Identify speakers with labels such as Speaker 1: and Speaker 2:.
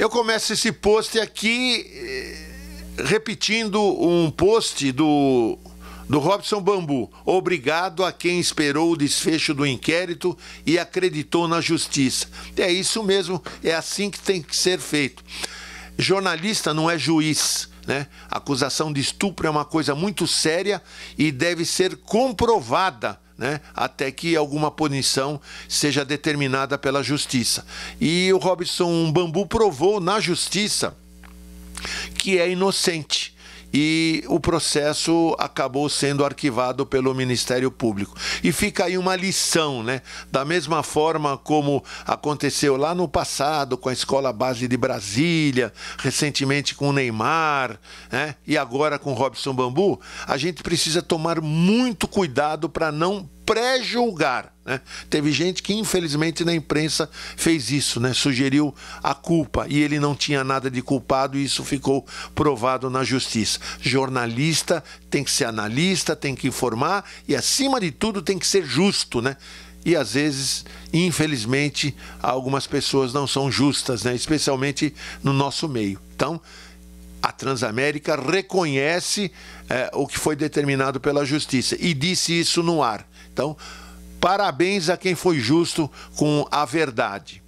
Speaker 1: Eu começo esse post aqui eh, repetindo um post do do Robson Bambu. Obrigado a quem esperou o desfecho do inquérito e acreditou na justiça. É isso mesmo, é assim que tem que ser feito. Jornalista não é juiz. Né? acusação de estupro é uma coisa muito séria e deve ser comprovada né? até que alguma punição seja determinada pela justiça. E o Robson Bambu provou na justiça que é inocente e o processo acabou sendo arquivado pelo Ministério Público. E fica aí uma lição, né? Da mesma forma como aconteceu lá no passado com a Escola Base de Brasília, recentemente com o Neymar, né? E agora com Robson Bambu, a gente precisa tomar muito cuidado para não pré-julgar. Né? Teve gente que, infelizmente, na imprensa fez isso, né? sugeriu a culpa e ele não tinha nada de culpado e isso ficou provado na justiça. Jornalista tem que ser analista, tem que informar e, acima de tudo, tem que ser justo. Né? e às vezes, infelizmente, algumas pessoas não são justas, né? especialmente no nosso meio. Então, a Transamérica reconhece é, o que foi determinado pela justiça e disse isso no ar. Então, parabéns a quem foi justo com a verdade.